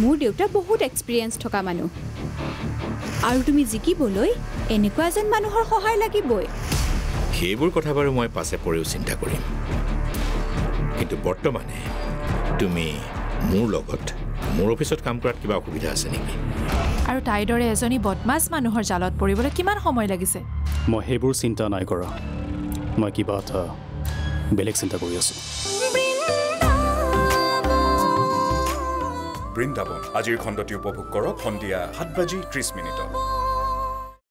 মোৰ দেউতা বহুত এক্সপিৰিয়েঞ্চ থকা মানুহ। আৰু তুমি জিকিবলৈ এনেকুৱা এজন মানুহৰ সহায় লাগিবই। সেইবোৰ কথা বাৰু মই পাছে পৰেও চিন্তা কৰিম। কিন্তু বৰ্তমানে তুমি মোৰ লগত মোৰ অফিচত কাম কৰাত কিবা অসুবিধা আছে নেকি? আৰু তাইৰ দৰে এজনী বদমাছ মানুহৰ জালত পৰিবলৈ কিমান সময় লাগিছে? মই সেইবোৰ চিন্তা নাই কৰা। মই কিবা এটা বেলেগ চিন্তা কৰি আছোঁ। বৃন্দাবন। আজিৰ খণ্ডটি উপভোগ কৰক। সন্ধিয়া সাত বাজি ত্ৰিছ মিনিটত।